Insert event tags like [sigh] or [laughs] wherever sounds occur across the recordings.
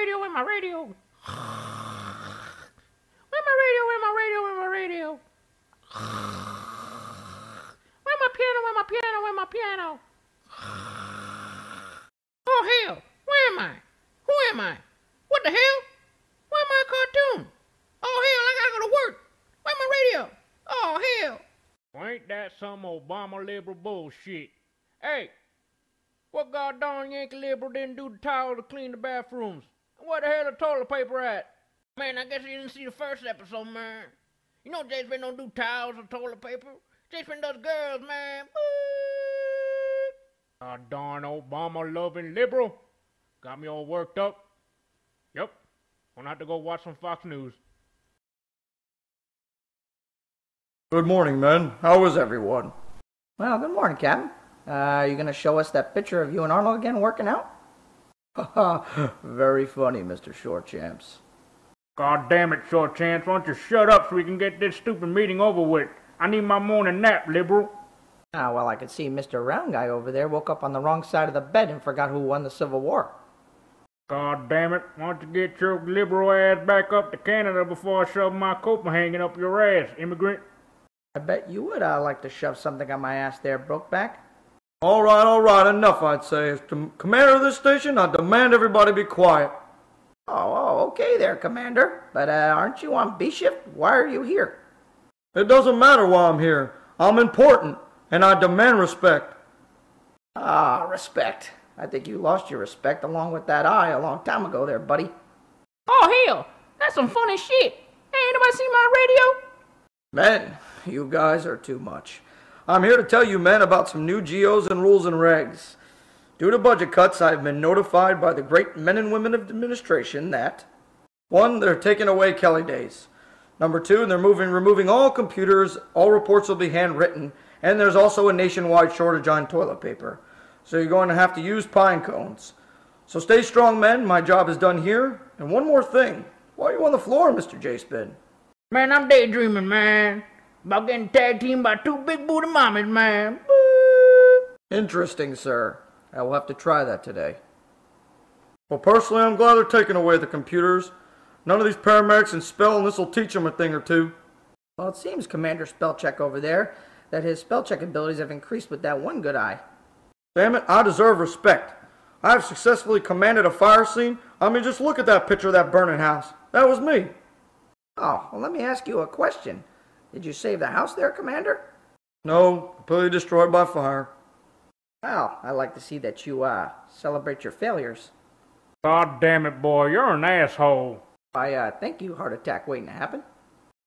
radio? Where my radio? Where my radio? Where my radio? Where my radio? Where my piano? Where my piano? Where my piano? Oh hell! Where am I? Who am I? What the hell? Where my cartoon? Oh hell! I gotta go to work. Where my radio? Oh hell! Well, ain't that some Obama liberal bullshit? Hey, what goddamn Yankee liberal didn't do the towel to clean the bathrooms? And where the hell the toilet paper at? Man, I guess you didn't see the first episode, man. You know Jay Spin don't do towels or toilet paper. Jay Spin does girls, man. Ah, darn Obama loving liberal. Got me all worked up. Yep. Gonna have to go watch some Fox News. Good morning, men. How is everyone? Well, good morning, Captain. Uh, are you going to show us that picture of you and Arnold again working out? [laughs] Very funny, Mr. Short Champs. God damn it, Short Chance. Why don't you shut up so we can get this stupid meeting over with? I need my morning nap, liberal. Ah, well, I could see Mr. Round Guy over there woke up on the wrong side of the bed and forgot who won the Civil War. God damn it. Why don't you get your liberal ass back up to Canada before I shove my Copenhagen up your ass, immigrant? I bet you would uh, like to shove something on my ass there, Brokeback. All right, all right, enough, I'd say. As com- commander of this station, I demand everybody be quiet. Oh, oh, okay there, Commander. But uh, aren't you on B shift? Why are you here? It doesn't matter why I'm here. I'm important, and I demand respect. Ah, respect. I think you lost your respect along with that eye a long time ago there, buddy. Oh, hell. That's some funny shit. Hey, anybody seen my radio? Men, you guys are too much. I'm here to tell you, men, about some new geos and rules and regs. Due to budget cuts, I've been notified by the great men and women of administration that one, they're taking away Kelly days. Number two, they're moving, removing all computers. All reports will be handwritten, and there's also a nationwide shortage on toilet paper. So you're going to have to use pine cones. So stay strong, men. My job is done here. And one more thing. Why are you on the floor, Mr. J. Spin? Man, I'm daydreaming, man. About getting tag teamed by two big booty mommies, man. Interesting, sir. I will have to try that today. Well, personally, I'm glad they're taking away the computers. None of these paramedics can spell, and this will teach them a thing or two. Well, it seems Commander Spellcheck over there that his spellcheck abilities have increased with that one good eye. Damn it, I deserve respect. I have successfully commanded a fire scene. I mean, just look at that picture of that burning house. That was me. Oh, well, let me ask you a question. Did you save the house there, Commander? No, completely destroyed by fire. Well, I like to see that you, uh, celebrate your failures. God damn it, boy. You're an asshole. I, uh, thank you, heart attack waiting to happen.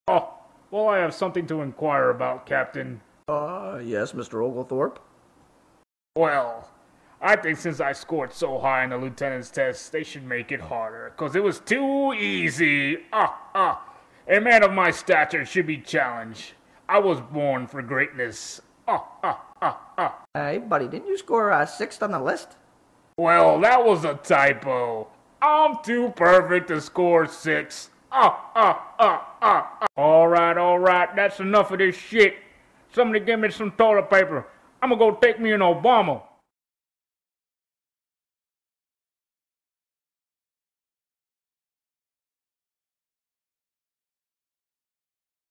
Oh, well, I have something to inquire about, Captain. Uh, yes, Mr. Oglethorpe. Well, I think since I scored so high in the lieutenant's test, they should make it harder, 'cause it was too easy. Ah, ah. A man of my stature should be challenged. I was born for greatness. Ah, ah, ah, ah. Hey, buddy, didn't you score uh, sixth on the list? Well, that was a typo. I'm too perfect to score six. Ah, ah, ah, ah, ah. All right, all right. That's enough of this shit. Somebody give me some toilet paper. I'm gonna go take me an Obama.